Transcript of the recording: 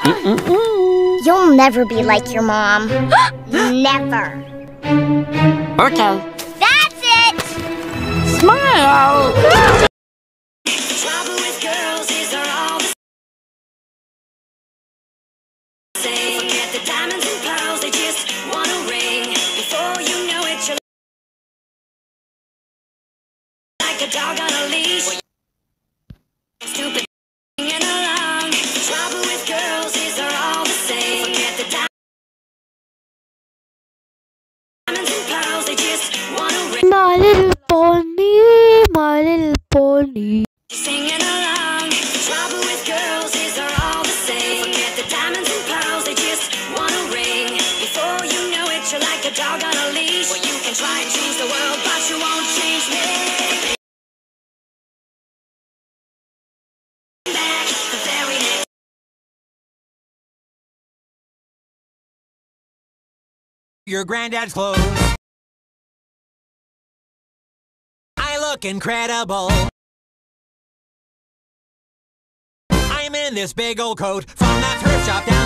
You'll never be like your mom. never. Okay. That's it! Smile! Trouble with girls is little pony, my little pony. Singing along. Trouble with girls is they're all the same. Forget the diamonds and pearls, they just want a ring. Before you know it, you're like a dog on a leash. Well, you can try and change the world, but you won't change me. Back the very next. your granddad's clothes. Look incredible. I'm in this big old coat from that thrift shop.